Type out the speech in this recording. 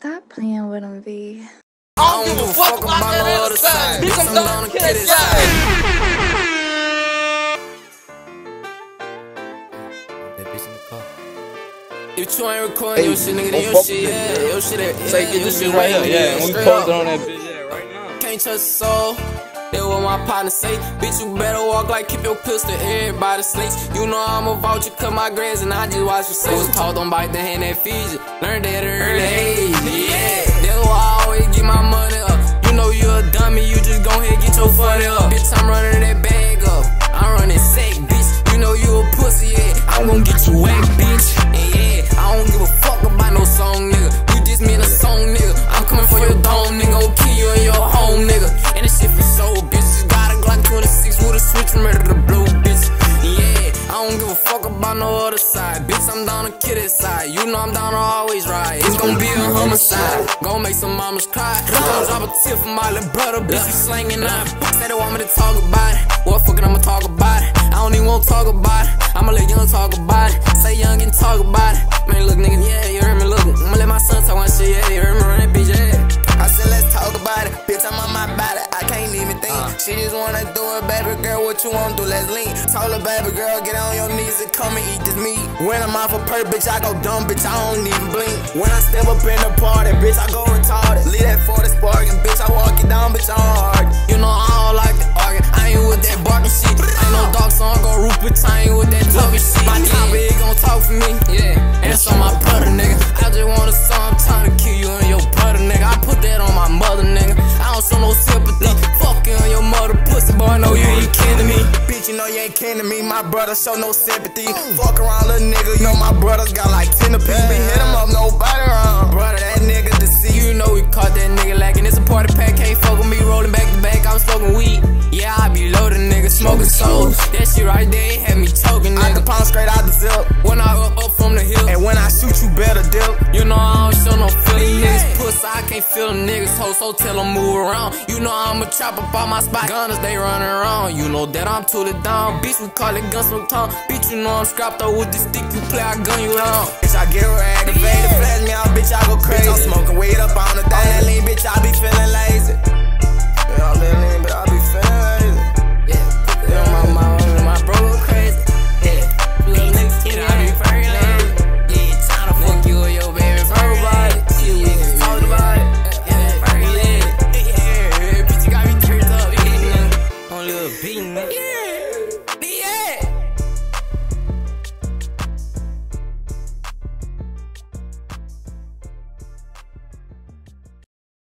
Stop playing with him, V. I don't give a fuck about no other side. Bitch, I'm down to kill this side. That bitch in the car. If you ain't recording your shit, nigga, then your shit, with yeah, this, your shit, yeah, Say, yeah, get this your shit right here. Yeah, and we straight posted up. on that bitch, yeah, right now. Can't trust a soul. That what my partner say. Bitch, you better walk like keep your pistol. Everybody snakes. You know I'm a vulture, cut my grass, and I just watch you say. Was taught don't bite the hand that feeds you. Learned that early age. Yeah, that's why I always get my money up. Side. Bitch, I'm down to this side. You know I'm down to always ride. It's gonna be a homicide. Gonna make some mamas cry. Gonna drop a tip for my little brother. Bitch, you slanging up. Said they want me to talk about it. Well, fuck it, I'ma talk about it. I don't even wanna talk about it. I'ma let young talk about it. Say young and talk about it. Man, look, nigga, yeah, think. She just wanna do it, baby girl. What you wanna do? Let's lean. Told her, baby girl, get on your knees and come and eat this meat. When I'm off a perk, bitch, I go dumb, bitch. I don't even blink. When I step up in the party, bitch, I go ain't kin to me. My brother show no sympathy. Fuck around, little nigga. You know my brothers got like 10 apiece. We hit him up, nobody around. Brother, that nigga deceased. You know we caught that nigga lacking. It's a party pack, can't fuck with me. Rolling back to back, I'm smoking weed. Yeah, I be loaded, nigga, smoking souls. That shit right there it had me choking, I can nigga. pound straight out the zip. can't feel them niggas hoe, so tell them move around. You know I'ma chop up all my spot gunners, they run around. You know that I'm to the down, bitch, we call it guns from town. Bitch, you know I'm up with this stick, you play, I gun you down. Bitch, I get real flash me out, bitch, I go crazy. Bitch, I'm smoking weed up on the day. On that lean, bitch, I be feeling like. being. Yeah.